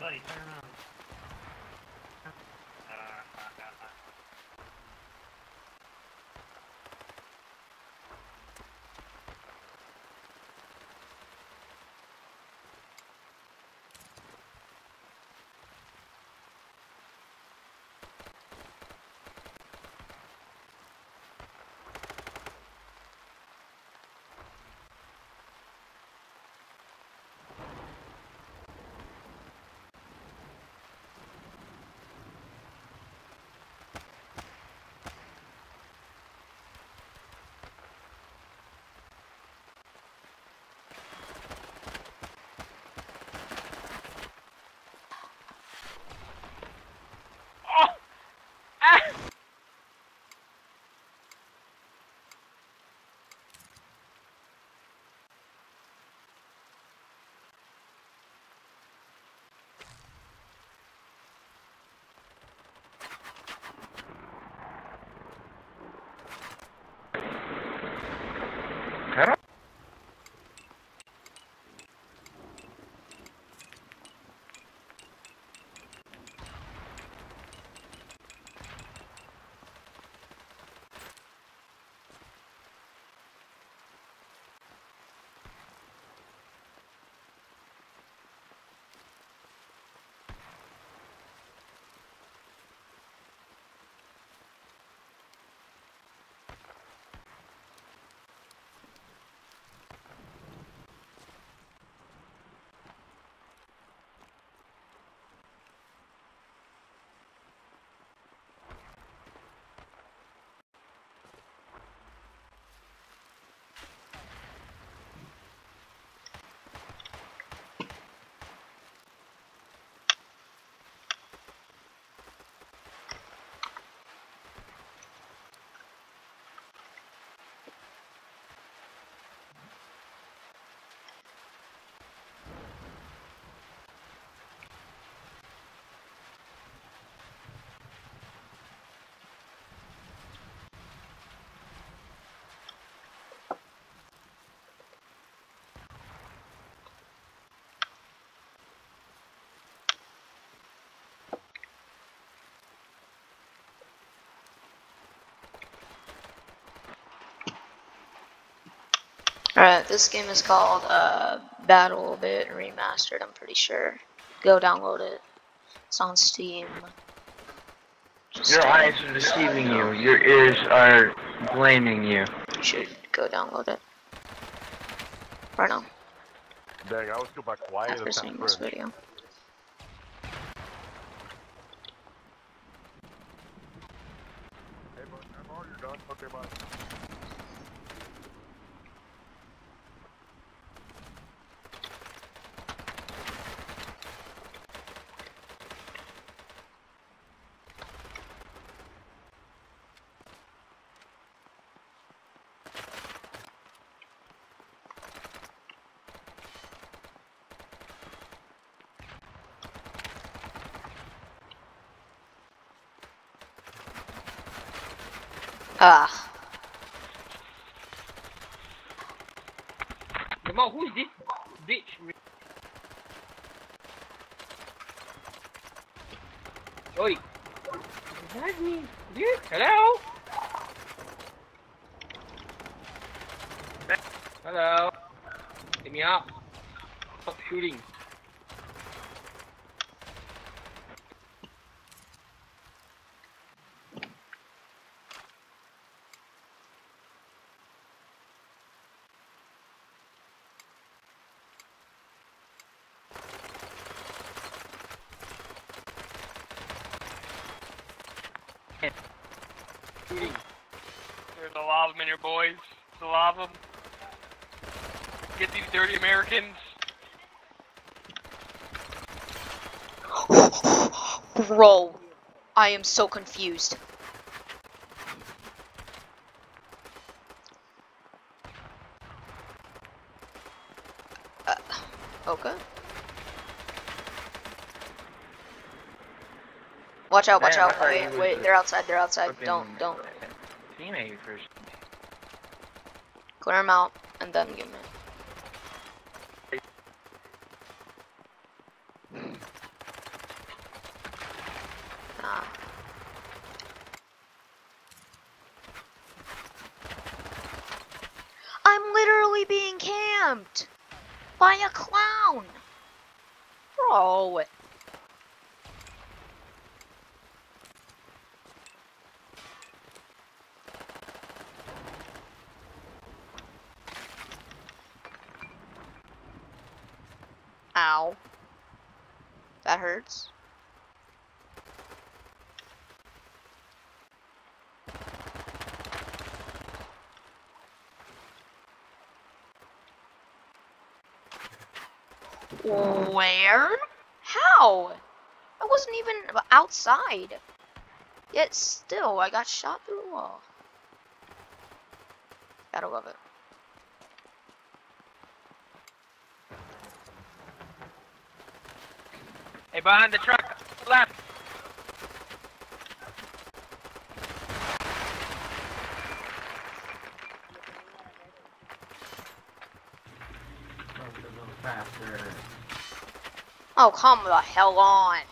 Buddy, turn around. Alright, this game is called uh, BattleBit Remastered, I'm pretty sure. Go download it. It's on Steam. Just, Your eyes are deceiving you. Your ears are blaming you. You should go download it. Right now, Dang, I always go back quiet after seeing this video. Hey, bud, Ah, Jamal, who's this bitch? Oi. That me? Dude, hello? Hello? Get me up. Stop shooting. There's a lot of them in here, boys. There's a lot of them. Get these dirty Americans. bro, I am so confused. Uh, okay. Watch out, watch out. Wait, wait, they're outside, they're outside. Don't, don't. Female. Clear them out and then give me. I'm literally being camped by a clown. Bro. Ow. That hurts. Where? How? I wasn't even outside. Yet still, I got shot through a wall. Gotta love it. Hey, behind the truck, left. Move a little faster. Oh, come the hell on.